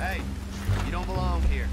Hey, you don't belong here.